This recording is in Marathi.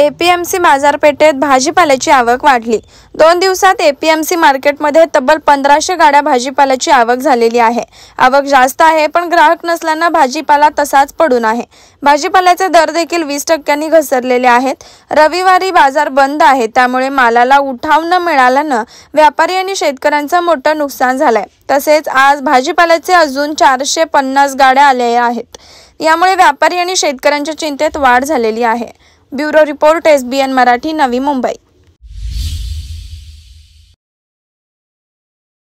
एपीएमसी बाजारपेठेत भाजीपाल्याची आवक वाढली. दोन दिवसात एपीएमसी मार्केटमध्ये तब्बल पंधराशे गाड्या भाजीपाल्याची आवक झालेली आहे. आवक जास्त आहे पण ग्राहक नसल्यानं भाजीपाला तसाच पडून आहे. भाजीपाल्याचे दर देखील वीस टक्क्यांनी घसरलेले आहेत. रविवारी बाजार बंद आहे त्यामुळे मालाला उठाव न मिळाल्यानं व्यापारी आणि शेतकऱ्यांचं मोठं नुकसान झालंय. तसेच आज भाजीपाल्याचे अजून चारशे पन्नास गाड्या आल्या आहेत. यामुळे व्यापारी आणि शेतकऱ्यांच्या चिंतेत वाढ झालेली आहे. Bureau report S B N Marathi Navi Mumbai.